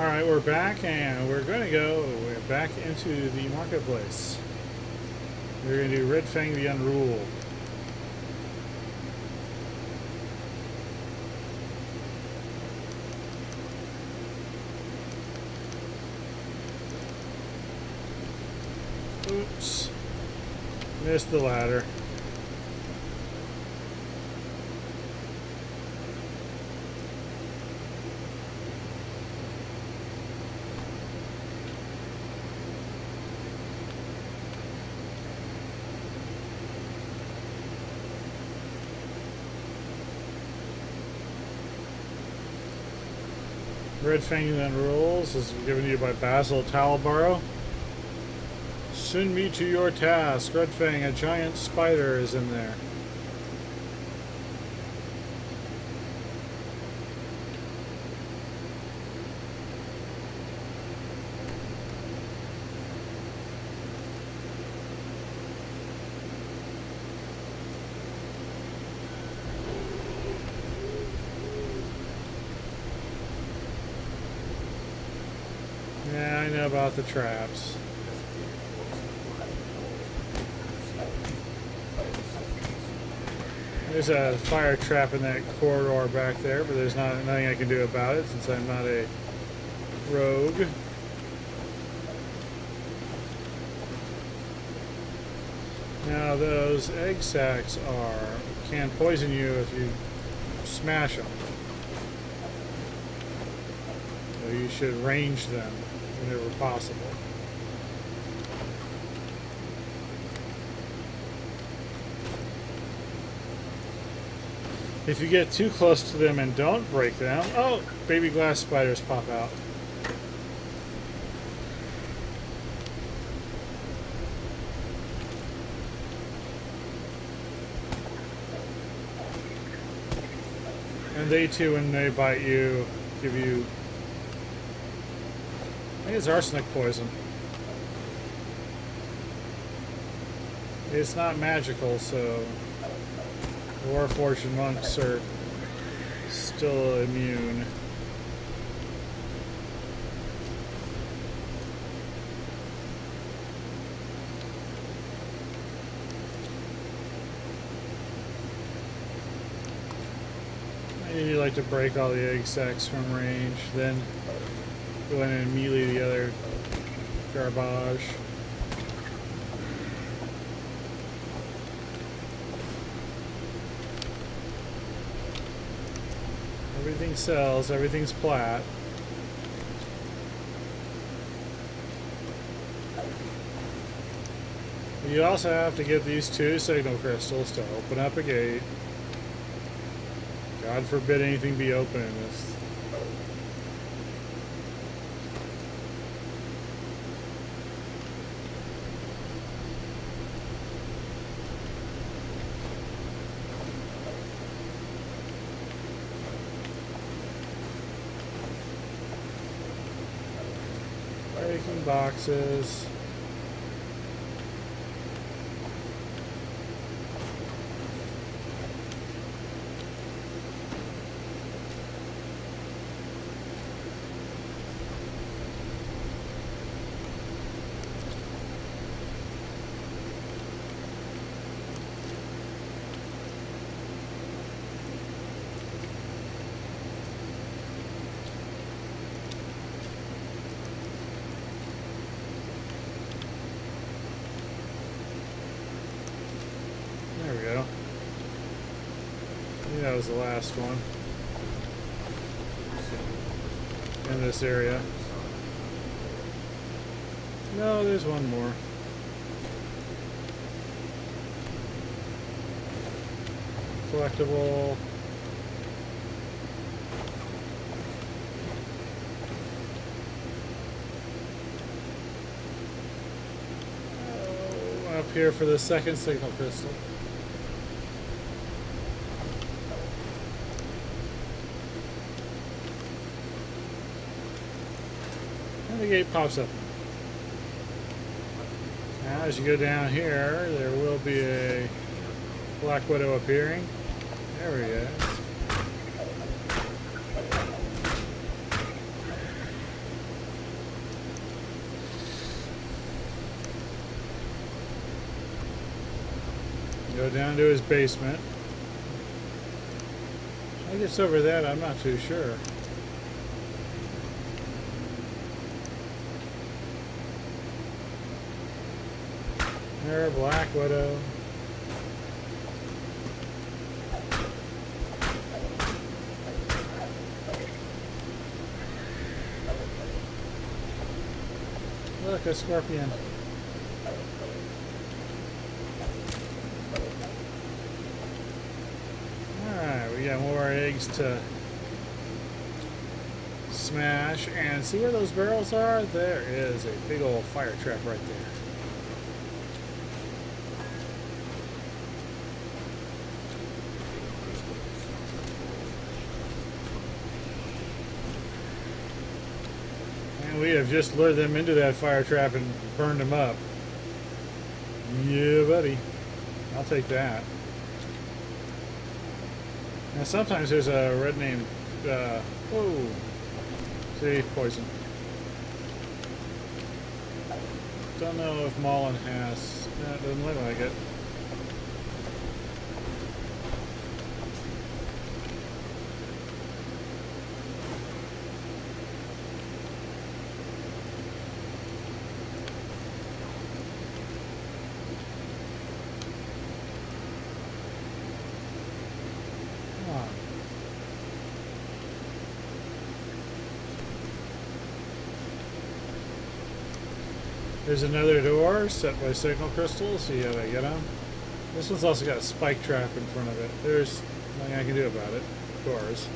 Alright, we're back and we're going to go we're back into the marketplace. We're going to do Red Fang the Unruled. Oops. Missed the ladder. Red Fang the Unruled is given to you by Basil Talbaro. Send me to your task. Red Fang, a giant spider is in there. Yeah, I know about the traps. There's a fire trap in that corridor back there, but there's not nothing I can do about it since I'm not a rogue. Now those egg sacs are can poison you if you smash them. So you should range them whenever possible. If you get too close to them and don't break them, oh, baby glass spiders pop out. And they too, when they bite you, give you. I it's arsenic poison. It's not magical, so. Warforged monks are still immune. You like to break all the egg sacs from range, then in and melee the other garbage. Everything sells, everything's flat. You also have to get these two signal crystals to open up a gate. God forbid anything be open in this. Breaking boxes. There we go. I think that was the last one. In this area. No, there's one more. Collectible. Oh, up here for the second signal crystal. the gate pops up. Now as you go down here, there will be a Black Widow appearing. There we go. Go down to his basement. I guess over that, I'm not too sure. There, Black Widow. Look, a scorpion. Alright, we got more eggs to smash. And see where those barrels are? There is a big old fire trap right there. And we have just lured them into that fire trap and burned them up. Yeah, buddy. I'll take that. Now sometimes there's a red name. Uh, whoa. See, poison. Don't know if Mullen has. It doesn't look like it. Come on. There's another door set by signal crystals. See how they get on. This one's also got a spike trap in front of it. There's nothing I can do about it. Doors.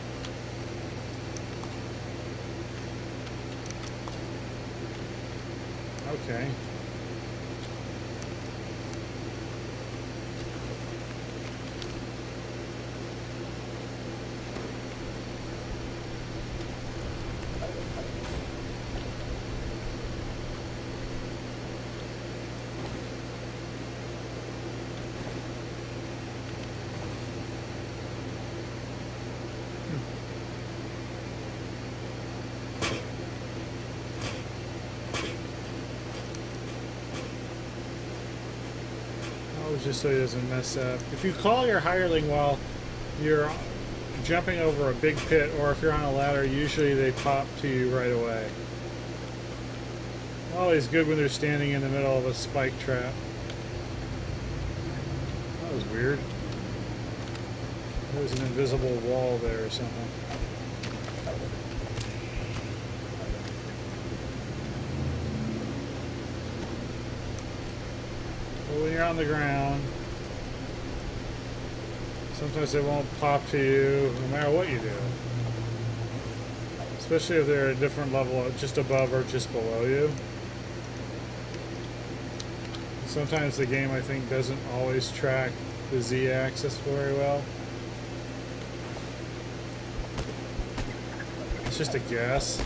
Okay. Just so he doesn't mess up. If you call your hireling while you're jumping over a big pit, or if you're on a ladder, usually they pop to you right away. Always good when they're standing in the middle of a spike trap. That was weird. There's an invisible wall there or something. But when you're on the ground, sometimes it won't pop to you no matter what you do. Especially if they're at a different level, just above or just below you. Sometimes the game, I think, doesn't always track the z-axis very well. It's just a guess.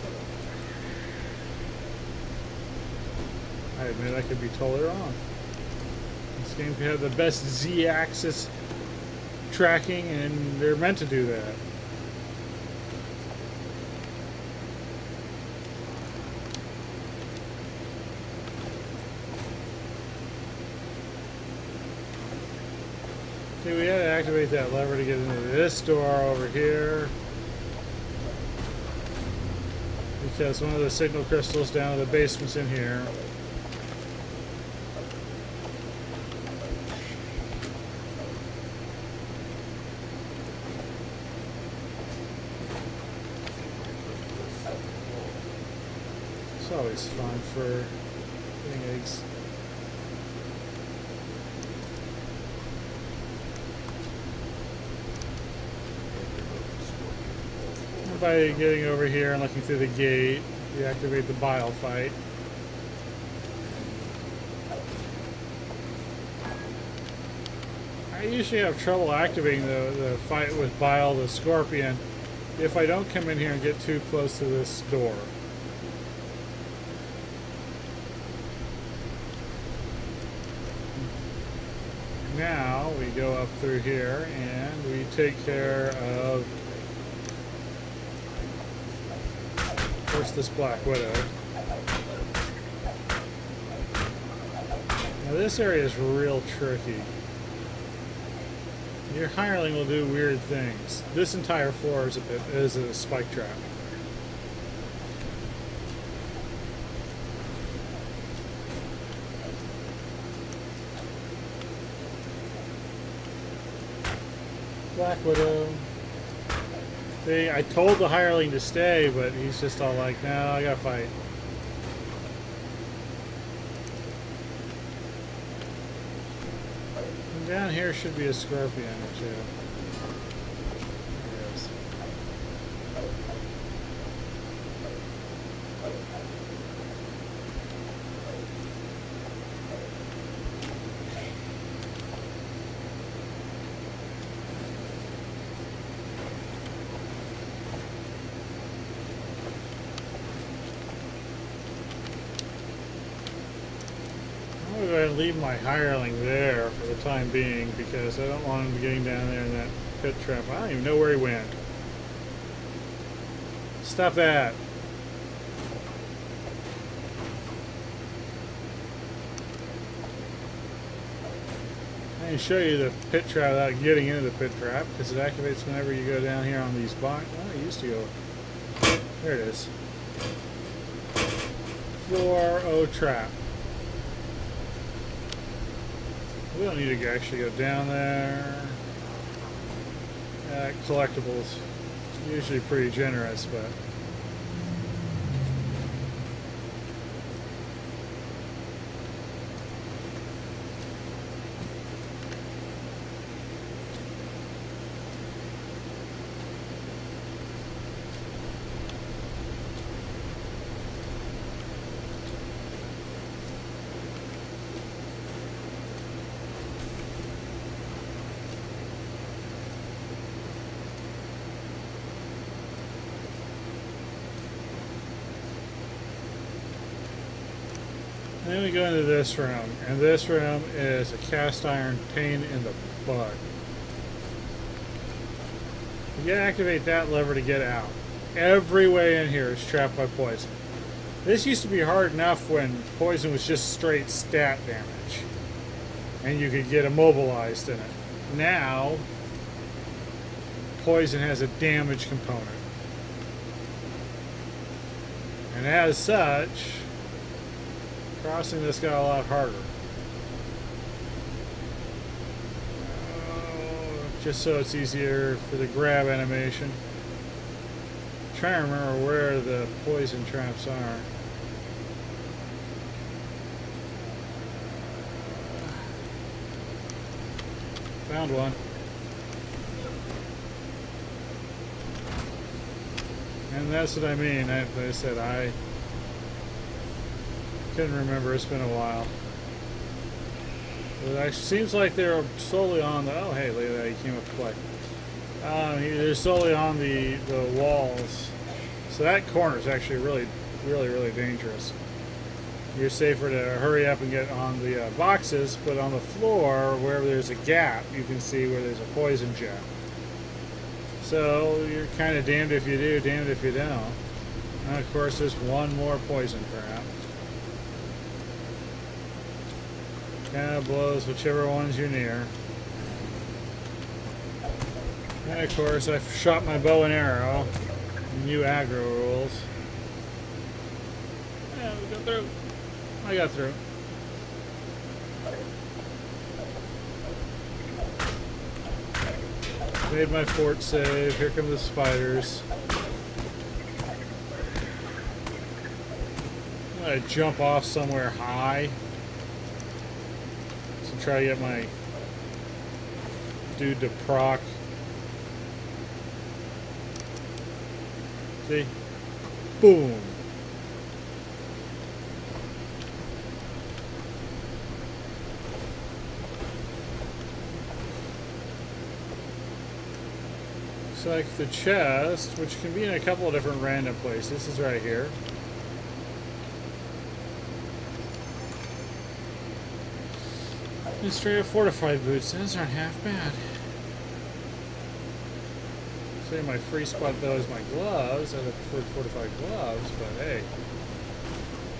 I admit I could be totally wrong. This game could have the best z-axis tracking, and they're meant to do that. See, we had to activate that lever to get into this door over here. Because one of the signal crystals down in the basement's in here. It's always fun for getting eggs. By getting over here and looking through the gate, you activate the bile fight. I usually have trouble activating the, the fight with Bile the Scorpion if I don't come in here and get too close to this door. Now we go up through here and we take care of First, this Black Widow. Now this area is real tricky. Your hireling will do weird things. This entire floor is a bit is a spike trap. Black Widow. See, I told the hireling to stay, but he's just all like, no, I gotta fight. And down here should be a scorpion or two. There it is. I'm gonna go ahead and leave my hireling there for the time being because I don't want him getting down there in that pit trap. I don't even know where he went. Stop that. I can show you the pit trap without getting into the pit trap because it activates whenever you go down here on these box. Oh, it used to go. There it is. Floor O trap. We don't need to actually go down there. Uh, collectibles, usually pretty generous, but Then we go into this room, and this room is a cast iron pain in the butt. You gotta activate that lever to get out. Every way in here is trapped by poison. This used to be hard enough when poison was just straight stat damage, and you could get immobilized in it. Now, poison has a damage component. And as such, crossing this got a lot harder. Oh, just so it's easier for the grab animation. I'm trying to remember where the poison traps are. Found one. And that's what I mean. I, like I said, I couldn't remember. It's been a while. It seems like they're solely on the. Oh, hey, look at that. He came up to play. Um, he- they're solely on the, the walls. So that corner is actually really, really, really dangerous. You're safer to hurry up and get on the uh, boxes, but on the floor, wherever there's a gap, you can see where there's a poison jet. So you're kind of damned if you do, damned if you don't. And of course, there's one more poison trap. Kind of blows whichever ones you're near. And of course, I've shot my bow and arrow. New aggro rules. Yeah, we got through. I got through. Made my fort save. Here come the spiders. Gonna jump off somewhere high try to get my dude to proc. See? Boom. Looks like the chest, which can be in a couple of different random places, is right here. Straight up fortified boots, those aren't half bad. Say my free spot though is my gloves. Have preferred fortified gloves, but hey,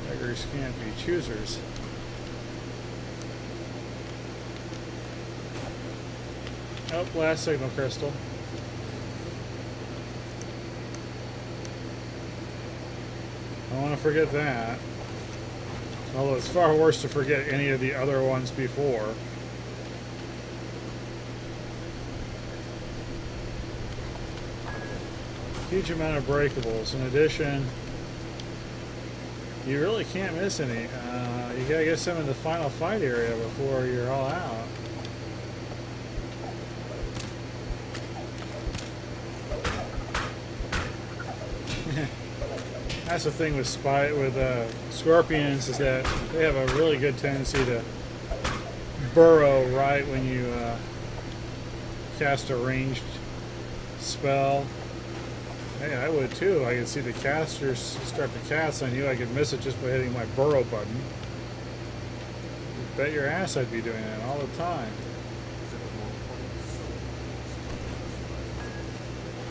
beggars can't be choosers. Oh, last signal crystal. I don't want to forget that. Although it's far worse to forget any of the other ones before. Huge amount of breakables. In addition, you really can't miss any. Uh, you gotta get some in the final fight area before you're all out. That's the thing with spy with uh, scorpions is that they have a really good tendency to burrow right when you uh, cast a ranged spell. Hey, I would too. I could see the casters start to cast. on you. I could miss it just by hitting my burrow button. Bet your ass I'd be doing that all the time.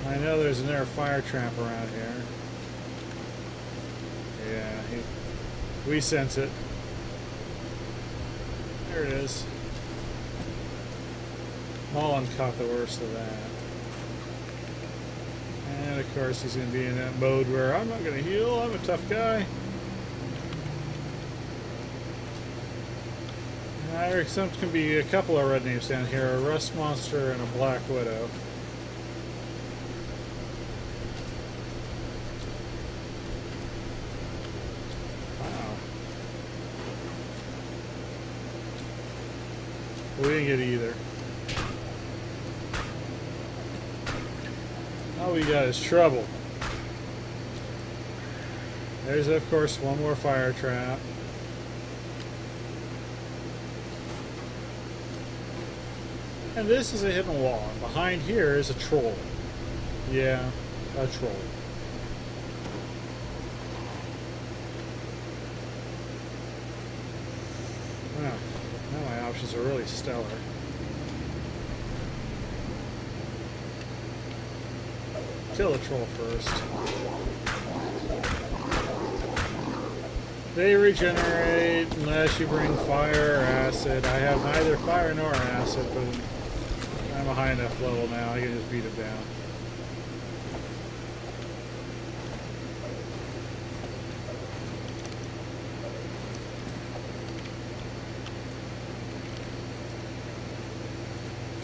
I know there's another fire trap around here. Yeah, he, we sense it. There it is. Holland caught the worst of that. And of course he's going to be in that mode where I'm not going to heal, I'm a tough guy. There some can be a couple of red names down here, a rust monster and a black widow. We didn't get either. All we got is trouble. There's, of course, one more fire trap. And this is a hidden wall. And behind here is a troll. Yeah, a troll. Are really stellar. Kill the troll first. They regenerate unless you bring fire or acid. I have neither fire nor acid, but I'm a high enough level now, I can just beat it down.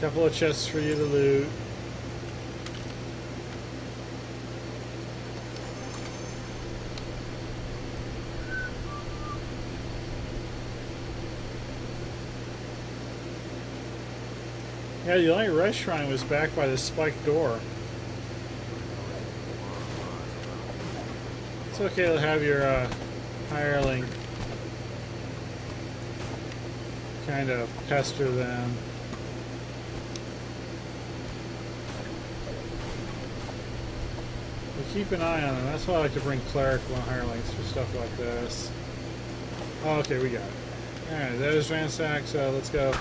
Couple of chests for you to loot. Yeah, the only rest shrine was back by the spiked door. It's okay to have your uh, hireling kind of pester them. Keep an eye on them. That's why I like to bring cleric hirelings for stuff like this. Oh, okay, we got it. Alright, there's Ransack, so uh, let's go.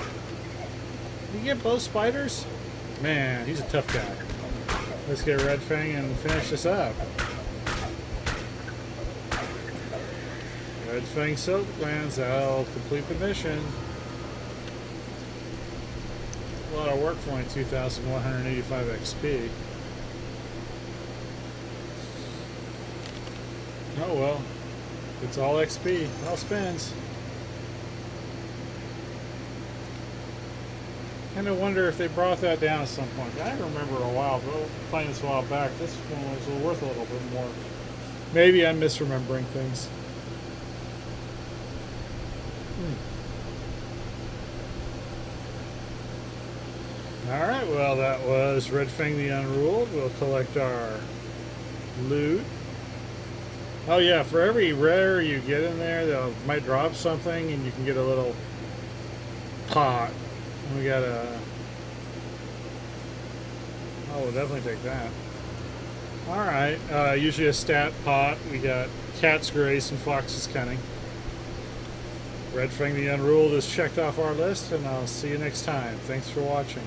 You get both spiders? Man, he's a tough guy. Let's get Red Fang and finish this up. Red Fang Silk Glands, that'll complete the mission. A lot of work for only 2,185 XP. Oh well. It's all XP. It all spends. Kind of wonder if they brought that down at some point. I remember a while ago, playing this a while back, this one was worth a little bit more. Maybe I'm misremembering things. Hmm. Alright, well that was Red Fang the Unruled. We'll collect our loot. Oh yeah, for every rare you get in there, they might drop something, and you can get a little pot. We got a. Oh, we'll definitely take that. All right, uh, usually a stat pot. We got Cat's Grace and Fox's Cunning. Red Fang the Unruled is checked off our list, and I'll see you next time. Thanks for watching.